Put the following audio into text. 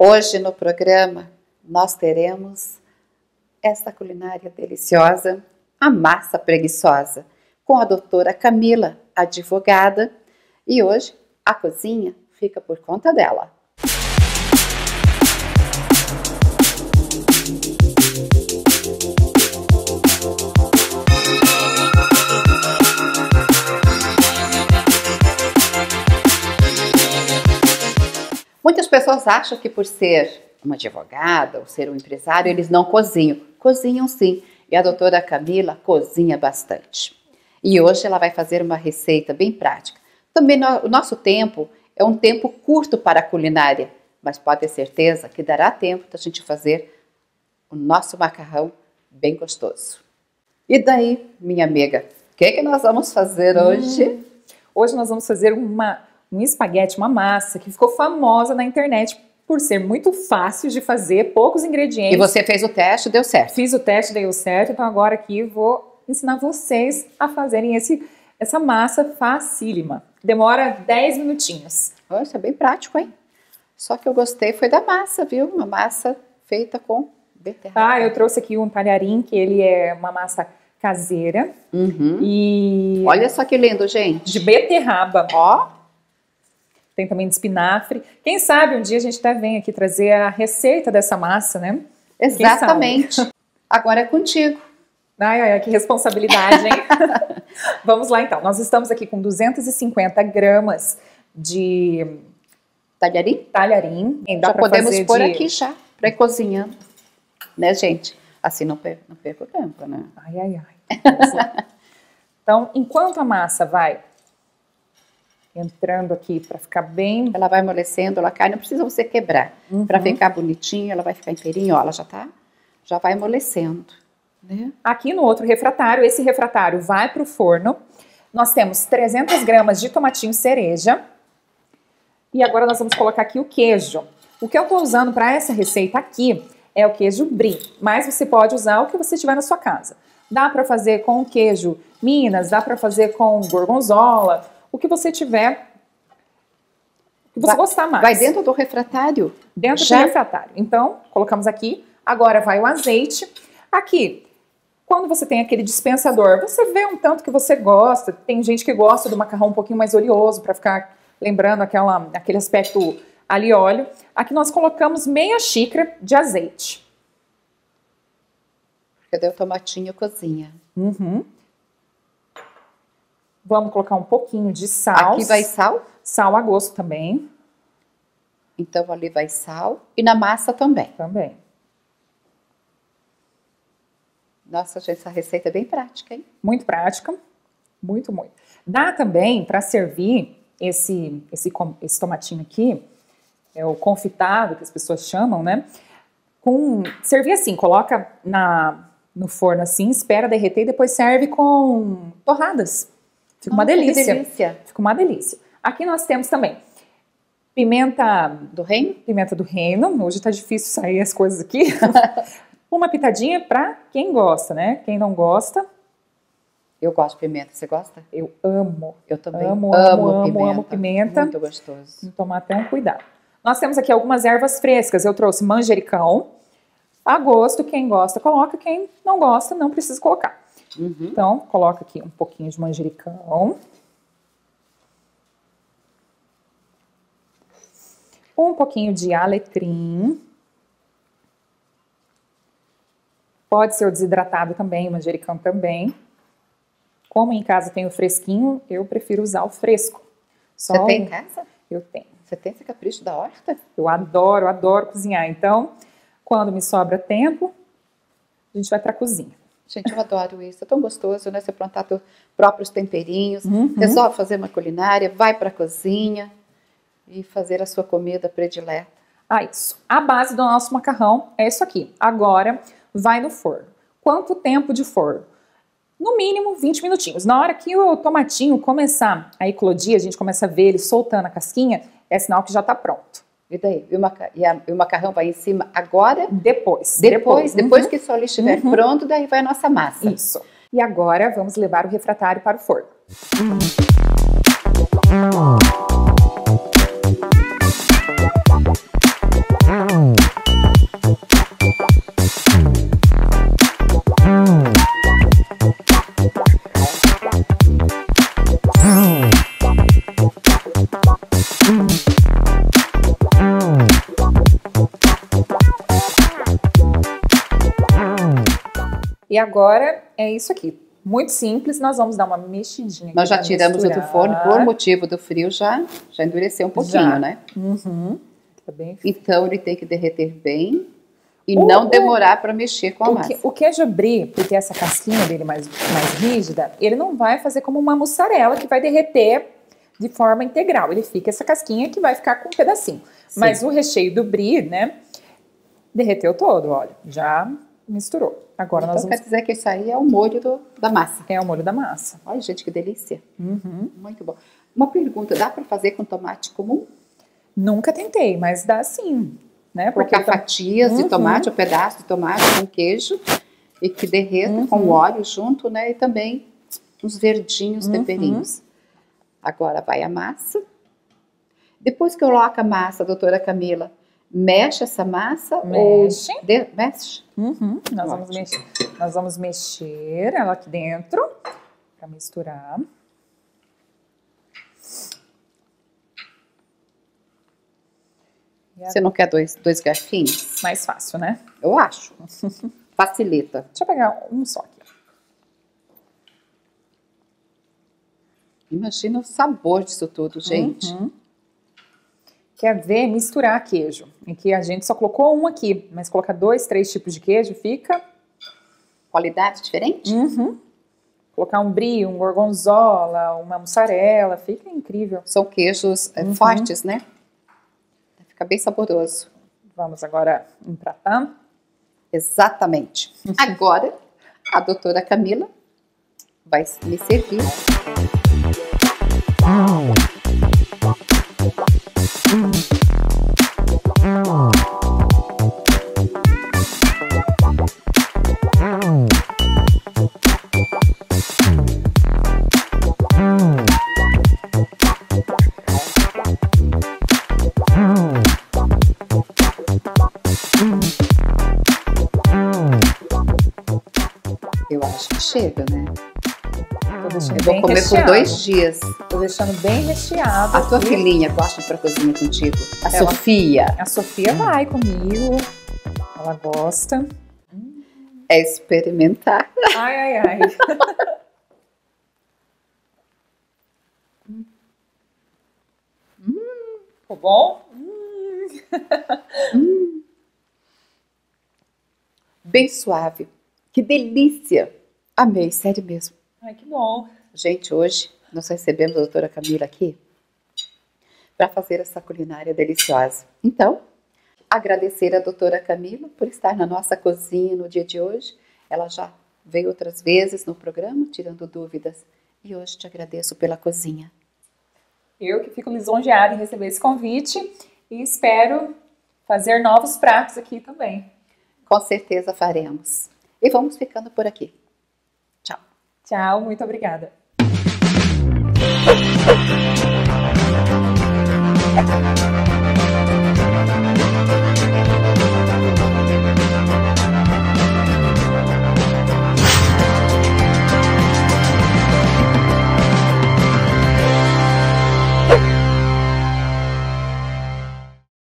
Hoje no programa nós teremos esta culinária deliciosa, a massa preguiçosa, com a doutora Camila, advogada, e hoje a cozinha fica por conta dela. Muitas pessoas acham que por ser uma advogada ou ser um empresário, eles não cozinham. Cozinham sim. E a doutora Camila cozinha bastante. E hoje ela vai fazer uma receita bem prática. Também no, o nosso tempo é um tempo curto para a culinária, mas pode ter certeza que dará tempo da gente fazer o nosso macarrão bem gostoso. E daí, minha amiga, o que, é que nós vamos fazer hoje? Hum, hoje nós vamos fazer uma um espaguete, uma massa que ficou famosa na internet por ser muito fácil de fazer, poucos ingredientes. E você fez o teste, deu certo. Fiz o teste, deu certo. Então agora aqui vou ensinar vocês a fazerem esse, essa massa facílima. Demora 10 minutinhos. Isso é bem prático, hein? Só que eu gostei foi da massa, viu? Uma massa feita com beterraba. Ah, eu trouxe aqui um talharim, que ele é uma massa caseira. Uhum. E... Olha só que lindo, gente. De beterraba. Ó, tem também de espinafre. Quem sabe um dia a gente até vem aqui trazer a receita dessa massa, né? Exatamente. Agora é contigo. Ai, ai, que responsabilidade, hein? Vamos lá então. Nós estamos aqui com 250 gramas de talharim. Talharim. Já podemos pôr de... aqui já, para cozinhando. Né, gente? Assim não, per não perco tempo, né? Ai, ai, ai. então, enquanto a massa vai entrando aqui para ficar bem. Ela vai amolecendo, ela cai, não precisa você quebrar. Uhum. Para ficar bonitinha, ela vai ficar inteirinha, ó, ela já tá, já vai amolecendo. Né? Aqui no outro refratário, esse refratário vai para o forno. Nós temos 300 gramas de tomatinho cereja. E agora nós vamos colocar aqui o queijo. O que eu estou usando para essa receita aqui é o queijo brie, mas você pode usar o que você tiver na sua casa. Dá para fazer com queijo Minas, dá para fazer com gorgonzola, o que você tiver, que você vai, gostar mais. Vai dentro do refratário? Dentro Já? do refratário. Então, colocamos aqui. Agora vai o azeite. Aqui, quando você tem aquele dispensador, você vê um tanto que você gosta. Tem gente que gosta do macarrão um pouquinho mais oleoso para ficar lembrando aquela, aquele aspecto ali óleo. Aqui nós colocamos meia xícara de azeite. Cadê o tomatinho cozinha? Uhum. Vamos colocar um pouquinho de sal. Aqui vai sal? Sal a gosto também. Então ali vai sal. E na massa também. Também. Nossa, gente, essa receita é bem prática, hein? Muito prática. Muito, muito. Dá também para servir esse, esse, esse tomatinho aqui, é o confitado que as pessoas chamam, né? Com, servir assim, coloca na, no forno assim, espera derreter e depois serve com torradas. Fica uma delícia. delícia. Fica uma delícia. Aqui nós temos também pimenta do reino. Pimenta do reino. Hoje tá difícil sair as coisas aqui. uma pitadinha para quem gosta, né? Quem não gosta. Eu gosto de pimenta. Você gosta? Eu amo. Eu também amo, amo, amo, pimenta. amo pimenta. Muito gostoso. Vou tomar até um cuidado. Nós temos aqui algumas ervas frescas. Eu trouxe manjericão. A gosto, quem gosta coloca, quem não gosta não precisa colocar. Uhum. Então, coloca aqui um pouquinho de manjericão. Um pouquinho de alecrim. Pode ser o desidratado também, o manjericão também. Como em casa tem o fresquinho, eu prefiro usar o fresco. Só Você tem em casa? Eu tenho. Você tem esse capricho da horta? Eu adoro, adoro cozinhar. Então, quando me sobra tempo, a gente vai para a cozinha. Gente, eu adoro isso. É tão gostoso, né? Você plantar seus próprios temperinhos, uhum. resolve fazer uma culinária, vai para a cozinha e fazer a sua comida predileta. Ah, isso. A base do nosso macarrão é isso aqui. Agora, vai no forno. Quanto tempo de forno? No mínimo 20 minutinhos. Na hora que o tomatinho começar a eclodir, a gente começa a ver ele soltando a casquinha, é sinal que já está pronto. E daí? E o, maca e, a, e o, macarrão vai em cima agora? Depois. Depois, depois, depois uhum. que o solo estiver uhum. pronto, daí vai a nossa massa. Isso. E agora vamos levar o refratário para o forno. Uhum. E agora é isso aqui. Muito simples, nós vamos dar uma mexidinha. Nós já tiramos do misturar. forno, por motivo do frio já, já endureceu um pouquinho, Já. né? Uhum. Tá bem Então ele tem que derreter bem e O- não demorar para mexer com a O, massa. que- o queijo brie, por ter essa casquinha dele mais, mais rígida, ele não vai fazer como uma mussarela que vai derreter de forma integral. Ele fica essa casquinha que vai ficar com um pedacinho. Sim. Mas o recheio do brie, né, derreteu todo, olha, já misturou. Agora nós Então vamos... quer dizer que isso aí é o molho do- da massa. É o molho da massa. Olha, gente, que delícia. Uhum. Muito bom. Uma pergunta, dá para fazer com tomate comum? Nunca tentei, mas dá sim, né? Colocar tam- fatias de Uhum. tomate, um pedaço de tomate com queijo e que derreta com Uhum. o óleo junto, né? E também uns verdinhos Uhum. temperinhos. Agora vai a massa. Depois que eu coloco a massa, doutora Camila, mexe essa massa Mexe. ou de- mexe? Uhum, Nós, vamos mexer, nós vamos mexer ela aqui dentro para misturar. Você não quer dois, dois garfinhos? Mais fácil, né? Eu acho. Facilita. Deixa eu pegar um só aqui. Imagina o sabor disso tudo, gente. Uhum. Quer ver misturar queijo? Em que a gente só colocou um aqui, mas colocar dois, três tipos de queijo fica. Qualidade diferente? Uhum. Colocar um brie, um gorgonzola, uma mussarela, fica incrível. São queijos é, Uhum. fortes, né? Fica bem saboroso. Vamos agora empratar. Exatamente. Agora, a doutora Camila vai me servir. Eu acho que chega, né? Deixando Eu vou comer recheado. por dois dias. Tô deixando bem recheado. A tua filhinha gosta pra cozinha contigo? A Ela- Sofia A Sofia vai comigo. Ela gosta. é experimentar. Ai, ai, ai. Ficou bom? Bem suave. Que delícia! Amei, sério mesmo. Ai, que bom. Gente, hoje nós recebemos a doutora Camila aqui para fazer essa culinária deliciosa. Então, agradecer a doutora Camila por estar na nossa cozinha no dia de hoje. Ela já veio outras vezes no programa, tirando dúvidas. E hoje te agradeço pela cozinha. Eu que fico lisonjeada em receber esse convite e espero fazer novos pratos aqui também. Com certeza faremos. E vamos ficando por aqui. Tchau. Tchau, muito obrigada. Tchau.